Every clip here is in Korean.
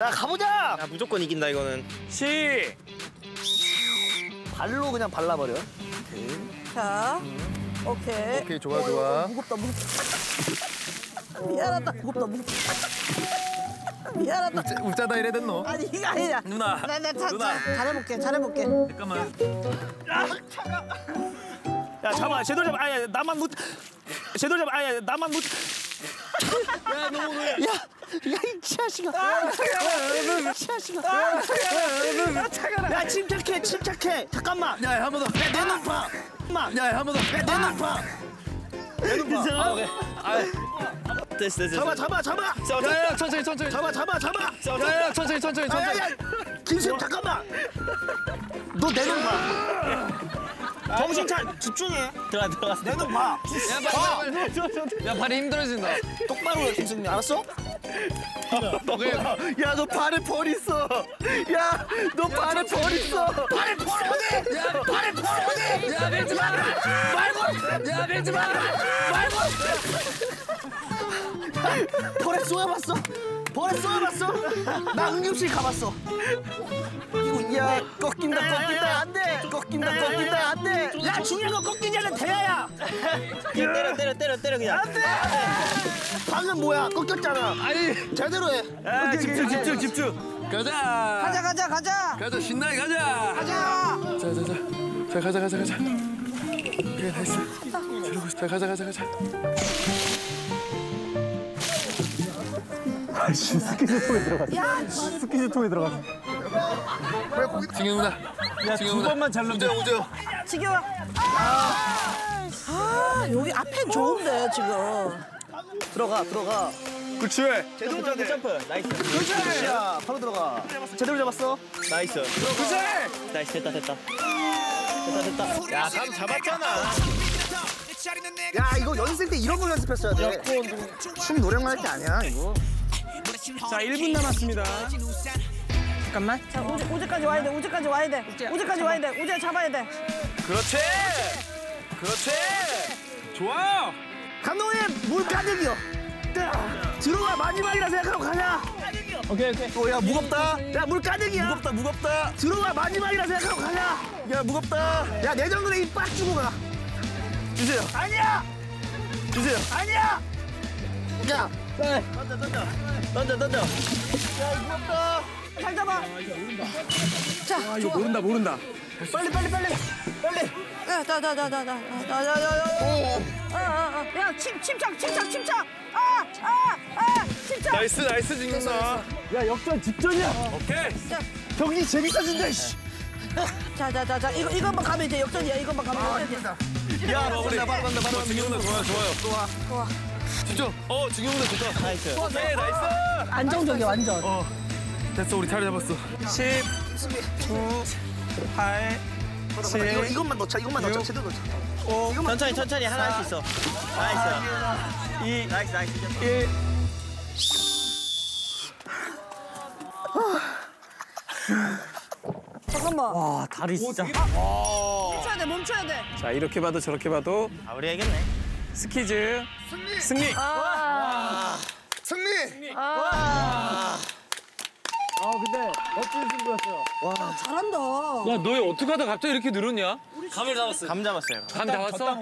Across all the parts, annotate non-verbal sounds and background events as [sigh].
자 가보자. 야 무조건 이긴다 이거는. 시. 발로 그냥 발라버려. 자, 오케이. 오케이 좋아 좋아. 무겁다, 무겁다. [laughs] 미안하다, 무겁다, 무겁다. [laughs] 미안하다. 웃자다 이래 됐노. 아니 이게 아니야. 누나. 나, 나, 자, 누나. 자, 잘해볼게, 잘해볼게. 잠깐만. 야 잡아 제대로 잡아. 아야 나만 못. 제대로 잡아. 아야 나만 못. [laughs] 야 너무. 야, 야이 치아씨가. 치아씨가. 야 침착해, 침착해. 잠깐만. 야. 내눈 봐. 잠깐만. 야한 번 더. 내눈 봐. 아, 오케이. 아, 됐어 됐어. 잡아, 잡아, 잡아. 야 야 천천히 천천히. 잡아, 잡아, 잡아. 야야 천천히 천천히 천천히. 야야야, 김수영 잠깐만. 너 내눈 봐. 정신 차, 집중해. 들어가 들어가. 내눈 봐. 야 발이 힘들어진다. 똑바로 해, 김수영 알았어? 야, 너 발에 벌 있어. 야, 너 발에 벌 있어. 발에 벌 어디? 야, 발에 벌 어디? 야 밀지 마. 말고, 야 밀지 마. 말고. 벌에 쏘여봤어. 벌에 쏘여봤어. 나 응급실 가봤어. 야 꺾인다 꺾인다 안 돼. 꺾인다 꺾인다 안 돼. 야 중요한 건 꺾이지 않는 대야야. 그냥 때려 때려 때려 때려 그냥. 안 돼. 방금 뭐야 꺾였잖아. 아니 제대로 해. 야, 집중 집중 집중. 가자. 가자, 가자, 가자. 가자 신나게 가자. 가자. 자자자. 자 가자 가자 가자. 그래 나이스. 잘하고 있어. 자 가자 가자 가자. 지금 누나. 지금 두 누나. 번만 잘 넣으면 돼. 오죠. 지금. 아, 아, 여기 앞엔 좋은데 지금. 들어가 들어가. 그렇지. 제대로 점프 점프. 나이스. 야 바로 들어가. 제대로 잡았어. 나이스. 그렇지. 나이스 됐다 됐다. 됐다 됐다. 야 감 잡았잖아. 야 이거 연습 때 이런 거 연습했어야 돼. 춤 노래만 할 게 아니야 이거. 자 1분 남았습니다. 잠깐만. 자, 우재, 우재까지 와야 돼. 우재까지 와야 돼. 우재까지 와야 돼. 우재 잡아야 돼. 그렇지. 그렇지. 좋아. 감독님 물 가득이요. 들어가 마지막이라 생각하고 가자. 오케이 오케이. 어 야 무겁다. 야 물 가득이야. 무겁다 무겁다. 들어가 마지막이라 생각하고 가자. 야 무겁다. 야 내정근에 입 빡 주고 가. 주세요. 아니야. 주세요. 아니야. 야. 던져 던져. 잘 잡아. 자, 아 이거 모른다 모른다. 빨리 빨리 빨리. 빨리. 야, 자, 자, 자, 자, 자, 자, 자, 자, 자. 아, 아, 아. 야, 침, 침착, 침착, 침착. 아, 아, 아, 침착. 나이스 나이스 지금 나. 야 역전 직전이야. 오케이. 자, 경기 재밌어진다. 씨. 자, 자, 자, 자. 이거 이것만 가면 이제 역전이야. 이것만 가면 역전이야. 야 마무리. 바로 간다 바로 지금 나 좋아요 좋아요. 좋아, 좋아. 집중. 어나 좋다. 나이스. 오케이 나이스. 안정적이야, 완전. 어 됐어 우리 자리 잡았어. 10, 9, 8, 이거 7, 이것만 넣자. 이것만 넣자. 제대로 넣자. 5. 천천히 천천히 하나 할 수 있어. 나이스. 2, 나이스 나이스. 1. 잠깐만. 와 다리 진짜. 멈춰야 돼, 멈춰야 돼. 자 이렇게 봐도 저렇게 봐도 아 우리 해겠네. 스키즈 승리. 아, 승리. 아. 잘한다. 야너 어떻게 하다 갑자기 이렇게 늘었냐? 감을 잡았어요. 감 잡았어요. 감 잡았어?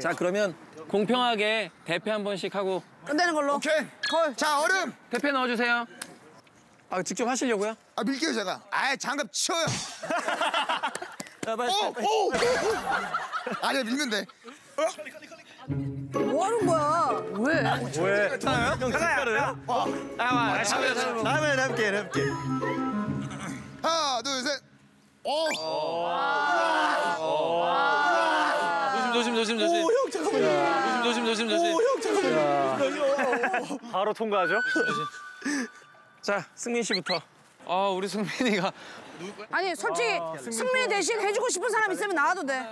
자 그러면 공평하게 대패 한 번씩 하고 끝내는 걸로. 오케이. 콜. 자 얼음. 대패 넣어주세요. 아 직접 하시려고요? 아 밀게요 제가. 아 장갑 치워요. 빨리. [laughs] 오 오. 아니야 밀면 돼. 뭐 하는 거야? 왜? 왜? 형 가까로요? 아, 잠깐만. 다음에 해볼게 해볼게. 하나 둘 셋. 오. 조심 조심 조심 조심. 오 형 잠깐만. 조심 조심 조심 조심. 바로 통과하죠? 자, 승민 씨부터. 아 우리 승민이가 아니, 솔직히 승리 대신 해주고 싶은 사람 있으면 나와도 돼.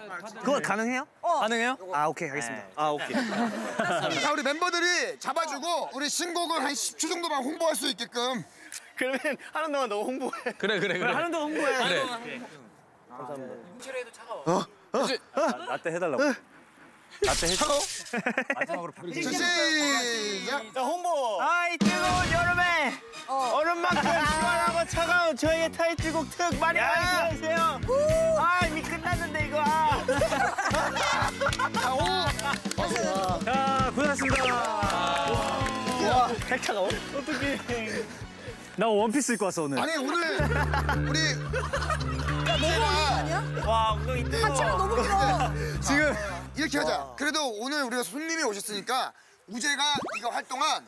그거 가능해요? 가능해요? 아 오케이 알겠습니다. 아 오케이. [laughs] 자 우리 멤버들이 잡아주고 우리 신곡을 한 10초 정도만 홍보할 수 있게끔. 그러면 하는 동안 너 홍보해. 그래 그래 그래. 하는 동안 홍보해. 그래. 라떼 해달라고. 라떼 해줘. 자, 시작. 자 홍보. 아이 뜨거운 여름에 얼음만큼 시원하고 [laughs] 차가운 저희의 타이틀곡 특 많이 많이 들어주세요. 아 이미 끝났는데 이거. 아. 자, 고생하셨습니다. 와, 백 차가워? 나 원피스 입고 왔어, 오늘. 아니 오늘 우리 아니야? 와 엉덩이 뜨거. 하체가 너무 길어. 지금 이렇게 하자. 그래도 오늘 우리가 손님이 오셨으니까 우재가 이거 할 동안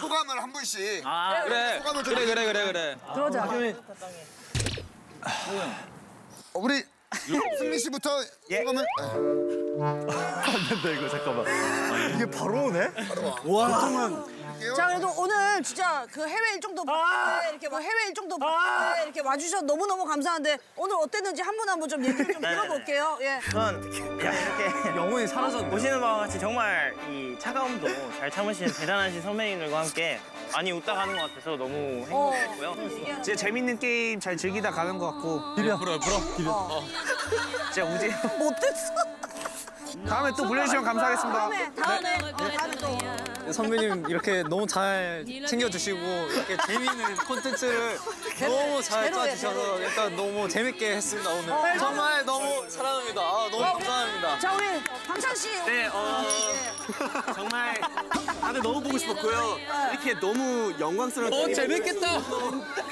소감을 한 분씩 아, 그래. 소감을 좀 그래, 그래, 그래, 그래. 그러자. 어, 우리 승리 씨부터 소감을 근데 이거 잠깐만. 이게 바로 오네? 와. 보통은 자 그래도 오늘 진짜 그 해외 일정도 바쁜데 이렇게 뭐 해외 일정도 바쁜데 이렇게 와주셔서 너무 너무 감사한데 오늘 어땠는지 한 분 한 분 좀 얘기를 좀 들어볼게요. 예. 전 이렇게 영혼이 사라졌네. 보시는 바와 같이 정말 이 차가움도 잘 참으시는 대단하신 선배님들과 함께 많이 웃다 가는 것 같아서 너무 어. 행복했고요. 진짜 재밌는 게임 잘 즐기다 가는 것 같고 비벼. 불어, 불어. 진짜 우재 못했어. 다음에 또 불러주시면 감사하겠습니다. 다음에 다음에 다음에 또. 선배님 이렇게 너무 잘 챙겨주시고 이렇게 재미있는 콘텐츠를 너무 잘 짜주셔서 일단 너무 재밌게 했습니다 오늘 정말 너무 사랑합니다 아, 너무 감사합니다 자 우리 방찬 씨. 네, 어, 정말 다들 너무 보고 싶었고요. 이렇게 너무 영광스러운 어, 재밌겠다.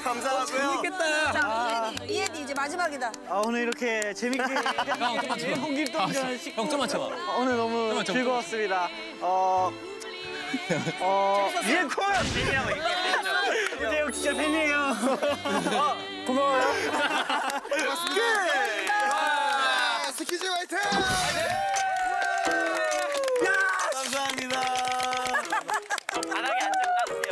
감사하고요. 재밌겠다. 자 이엔이 이제 마지막이다. 아, 오늘 이렇게 재밌게 형, 좀만. 홍길동전 형, 좀만 오늘 너무. 즐거웠습니다. 어, [laughs] 어, 얘기해요. 우재형 진짜 팬이에요. 어, 고마워요. 아, 스키즈 화이팅! 감사합니다. 바닥에 앉아 따세요.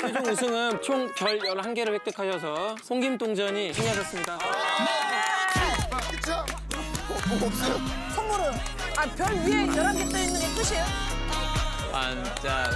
최종 우승은 총별 11개를 획득하셔서 송김동전이 승리하셨습니다. 그쵸? 뭐 없어요? 선물은 아 별 위에 11개 떠 있는 게 끝이에요? 반짝